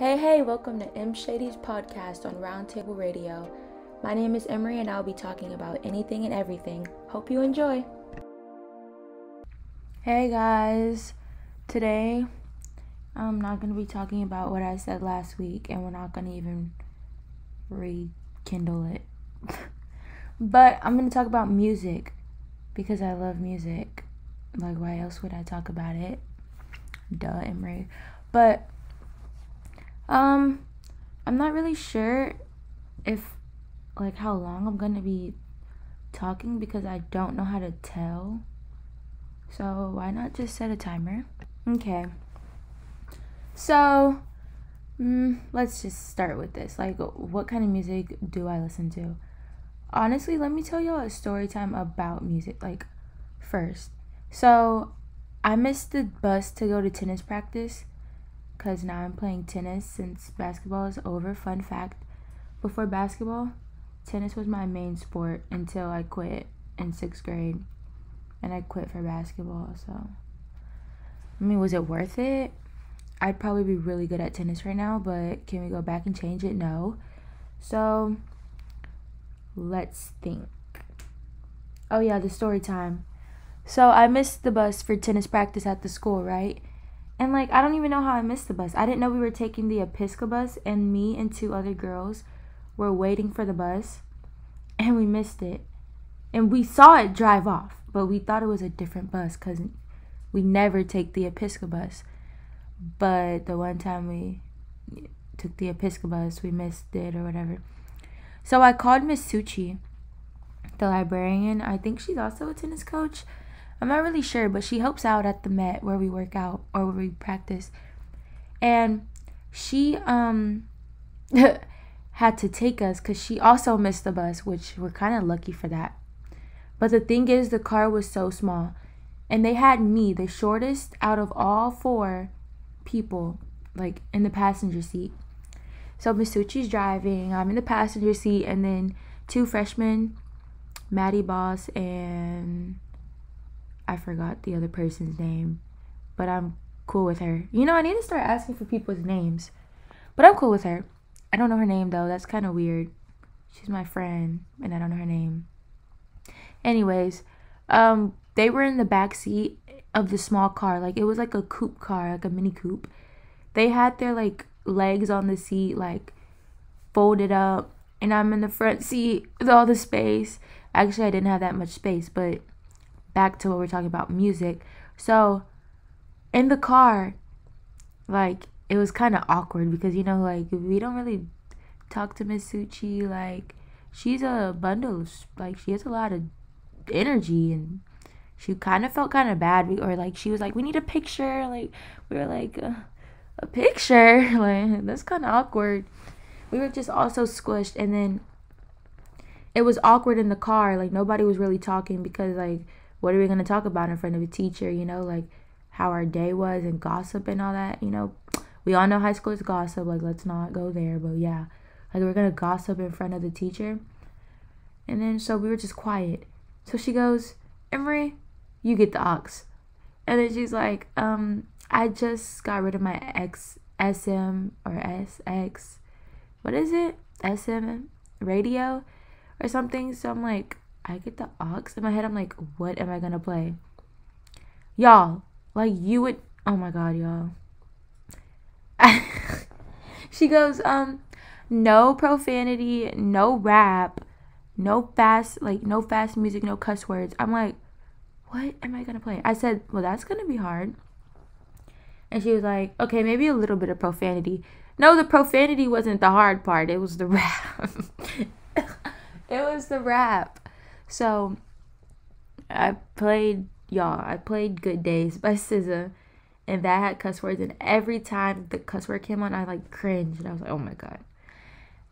Hey, hey, welcome to M Shady's podcast on Roundtable Radio. My name is Emrie and I'll be talking about anything and everything. Hope you enjoy. Hey guys, today I'm not going to be talking about what I said last week and we're not going to even rekindle it. but I'm going to talk about music because I love music. Like, why else would I talk about it? Duh, Emrie. But um, I'm not really sure if like how long I'm gonna be talking because I don't know how to tell. So why not just set a timer? Okay. So, mm, let's just start with this. Like, what kind of music do I listen to? Honestly, let me tell y'all a story time about music. Like, first, so I missed the bus to go to tennis practice because now I'm playing tennis since basketball is over. Fun fact before basketball, tennis was my main sport until I quit in sixth grade. And I quit for basketball, so. I mean, was it worth it? I'd probably be really good at tennis right now, but can we go back and change it? No. So, let's think. Oh, yeah, the story time. So, I missed the bus for tennis practice at the school, right? And like I don't even know how I missed the bus. I didn't know we were taking the Episca bus and me and two other girls were waiting for the bus and we missed it. And we saw it drive off, but we thought it was a different bus cuz we never take the Episca bus. But the one time we took the Episca bus, we missed it or whatever. So I called Miss Suchi, the librarian. I think she's also a tennis coach. I'm not really sure, but she helps out at the Met where we work out or where we practice. And she um had to take us cuz she also missed the bus, which we're kind of lucky for that. But the thing is the car was so small and they had me, the shortest out of all four people like in the passenger seat. So Misuchi's driving, I'm in the passenger seat and then two freshmen, Maddie Boss and I forgot the other person's name, but I'm cool with her. You know, I need to start asking for people's names, but I'm cool with her. I don't know her name though. That's kind of weird. She's my friend, and I don't know her name. Anyways, um, they were in the back seat of the small car. Like it was like a coupe car, like a mini coupe. They had their like legs on the seat, like folded up, and I'm in the front seat with all the space. Actually, I didn't have that much space, but back to what we're talking about music. So in the car, like it was kind of awkward because you know, like we don't really talk to Miss Suchi. Like she's a bundle. Like she has a lot of energy and she kind of felt kind of bad we, or like she was like we need a picture like we were like uh, a picture like that's kind of awkward we were just also squished and then it was awkward in the car like nobody was really talking because like what are we going to talk about in front of a teacher, you know, like how our day was and gossip and all that, you know. We all know high school is gossip, like let's not go there, but yeah. Like we're going to gossip in front of the teacher. And then so we were just quiet. So she goes, "Emrie, you get the aux." And then she's like, "Um, I just got rid of my X SM or SX. What is it? SM radio or something." So I'm like, I get the aux in my head. I'm like, what am I gonna play? Y'all, like you would. Oh my god, y'all. she goes, um, no profanity, no rap, no fast, like no fast music, no cuss words. I'm like, what am I gonna play? I said, well, that's gonna be hard. And she was like, okay, maybe a little bit of profanity. No, the profanity wasn't the hard part. It was the rap. it was the rap. So I played y'all, I played Good Days by SZA and that had cuss words and every time the cuss word came on I like cringed and I was like, Oh my god.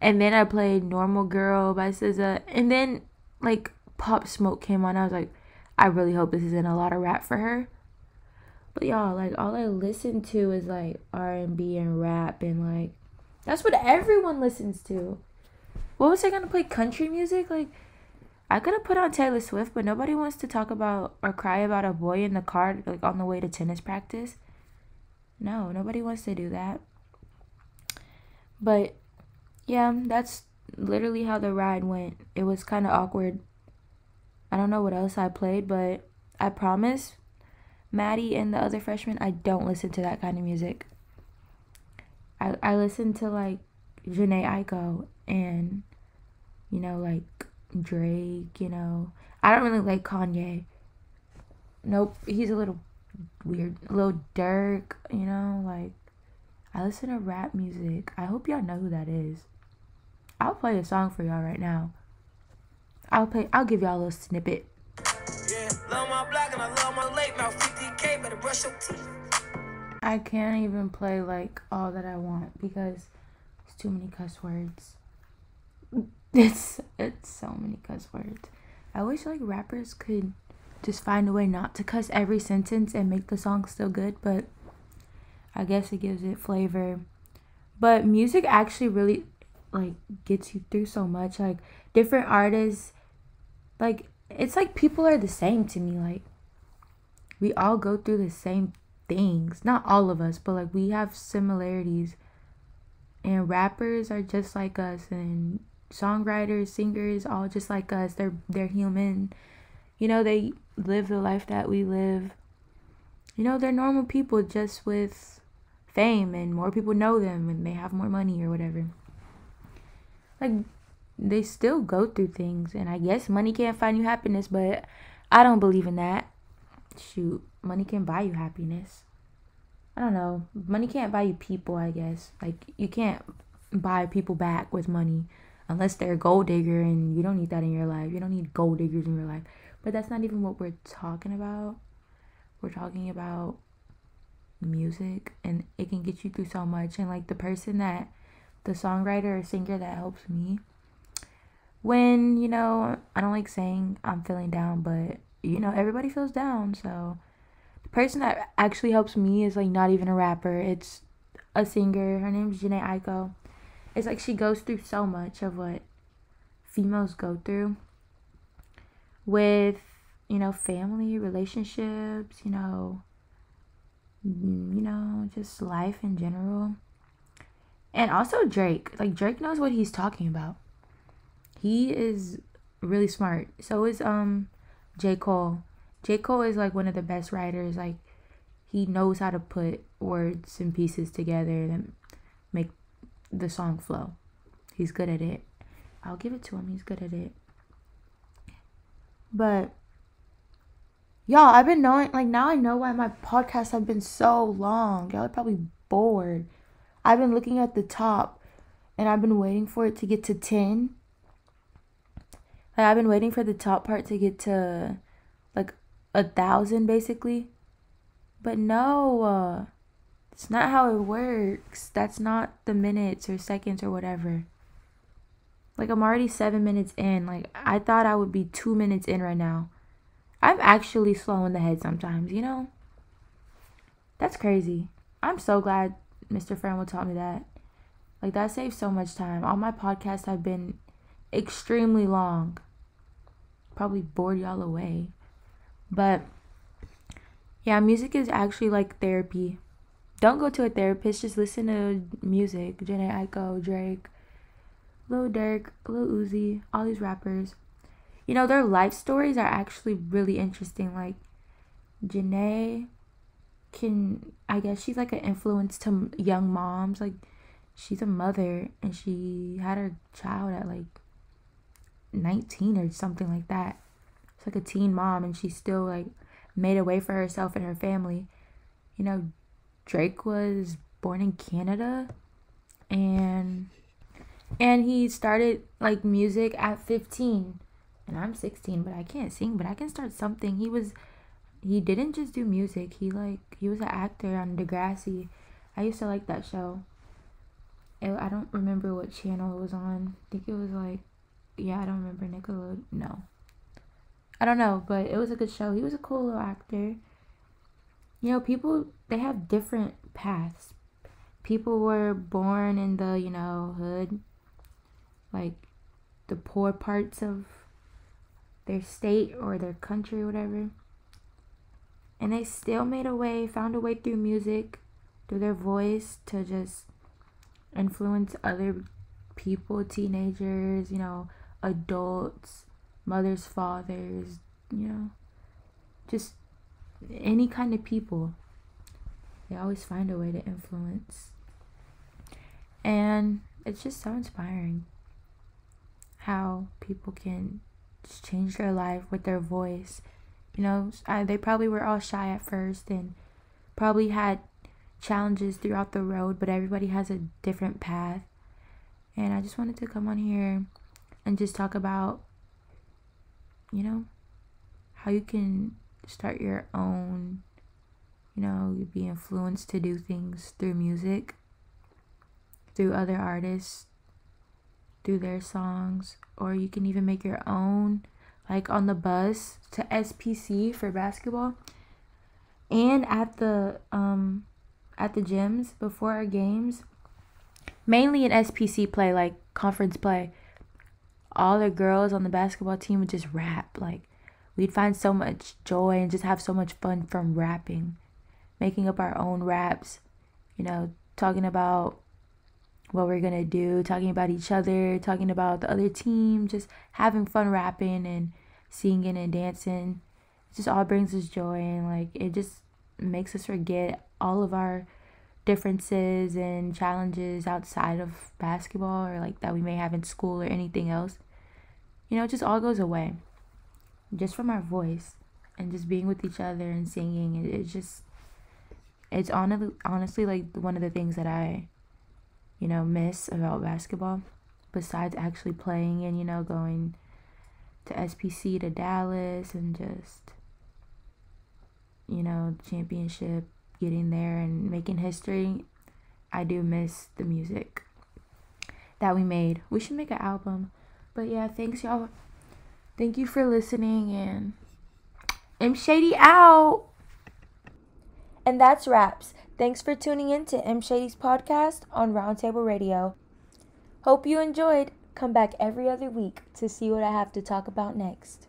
And then I played Normal Girl by SZA and then like Pop Smoke came on. I was like, I really hope this isn't a lot of rap for her. But y'all, like all I listen to is like R and rap and like that's what everyone listens to. What was I gonna play? Country music? Like I could have put on Taylor Swift, but nobody wants to talk about or cry about a boy in the car like on the way to tennis practice. No, nobody wants to do that. But yeah, that's literally how the ride went. It was kind of awkward. I don't know what else I played, but I promise Maddie and the other freshmen, I don't listen to that kind of music. I, I listen to like Jhené Aiko and, you know, like Drake, you know. I don't really like Kanye. Nope, he's a little weird. A little Durk, you know, like I listen to rap music. I hope y'all know who that is. I'll play a song for y'all right now. I'll play I'll give y'all a little snippet. Yeah, love my black and I love my late mouth 50k, better brush your teeth. I can't even play like all that I want because it's too many cuss words. It's it's so many cuss words. I wish like rappers could just find a way not to cuss every sentence and make the song still good, but I guess it gives it flavor. But music actually really like gets you through so much. Like different artists like it's like people are the same to me. Like we all go through the same things. Not all of us, but like we have similarities. And rappers are just like us and songwriters, singers, all just like us. They're they're human. You know, they live the life that we live. You know, they're normal people just with fame and more people know them and they have more money or whatever. Like they still go through things and I guess money can't find you happiness, but I don't believe in that. Shoot, money can buy you happiness. I don't know. Money can't buy you people, I guess. Like you can't buy people back with money unless they're a gold digger and you don't need that in your life. You don't need gold diggers in your life. But that's not even what we're talking about. We're talking about music and it can get you through so much and like the person that the songwriter or singer that helps me when you know i don't like saying i'm feeling down but you know everybody feels down so the person that actually helps me is like not even a rapper it's a singer her name's Jhené Aiko it's like she goes through so much of what females go through with you know family relationships you know you know just life in general and also Drake like Drake knows what he's talking about he is really smart. So is um J. Cole. J. Cole is like one of the best writers. Like he knows how to put words and pieces together and make the song flow. He's good at it. I'll give it to him. He's good at it. But y'all, I've been knowing like now I know why my podcasts have been so long. Y'all are probably bored. I've been looking at the top and I've been waiting for it to get to 10 like I've been waiting for the top part to get to like a thousand basically. But no, uh, it's not how it works. That's not the minutes or seconds or whatever. Like I'm already seven minutes in. Like I thought I would be two minutes in right now. I'm actually slow in the head sometimes, you know? That's crazy. I'm so glad Mr. Friend will taught me that. Like that saves so much time. All my podcasts have been extremely long probably bored y'all away. But yeah, music is actually like therapy. Don't go to a therapist, just listen to music. Jhené Aiko, Drake, Lil Durk, Lil Uzi, all these rappers. You know, their life stories are actually really interesting. Like Jhené can I guess she's like an influence to young moms. Like she's a mother and she had her child at like 19 or something like that. It's like a teen mom and she still like made a way for herself and her family. You know, Drake was born in Canada and and he started like music at 15 and I'm 16 but I can't sing but I can start something. He was he didn't just do music. He like he was an actor on Degrassi. I used to like that show. I don't remember what channel it was on. I think it was like yeah, I don't remember Nickelodeon. No, I don't know, but it was a good show. He was a cool little actor. You know, people they have different paths. People were born in the you know hood, like the poor parts of their state or their country or whatever. And they still made a way, found a way through music, through their voice to just influence other people, teenagers, you know, adults, mothers, fathers, you know, just any kind of people. They always find a way to influence. And it's just so inspiring how people can change their life with their voice. You know, I, they probably were all shy at first and probably had challenges throughout the road, but everybody has a different path. And I just wanted to come on here and just talk about, you know, how you can start your own, you know, you'd be influenced to do things through music, through other artists, through their songs, or you can even make your own, like on the bus to SPC for basketball. And at the um at the gyms before our games, mainly in SPC play, like conference play, all the girls on the basketball team would just rap. Like, we'd find so much joy and just have so much fun from rapping, making up our own raps, you know, talking about what we're gonna do, talking about each other, talking about the other team, just having fun rapping and singing and dancing. It just all brings us joy and like it just makes us forget all of our differences and challenges outside of basketball or like that we may have in school or anything else. You know, it just all goes away just from our voice and just being with each other and singing. It, it's just, it's honestly, honestly like one of the things that I, you know, miss about basketball besides actually playing and, you know, going to SPC to Dallas and just you know, championship, getting there and making history, I do miss the music that we made. We should make an album. But yeah, thanks y'all. Thank you for listening and M Shady out. And that's wraps. Thanks for tuning in to M Shady's podcast on Roundtable Radio. Hope you enjoyed. Come back every other week to see what I have to talk about next.